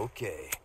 Okay.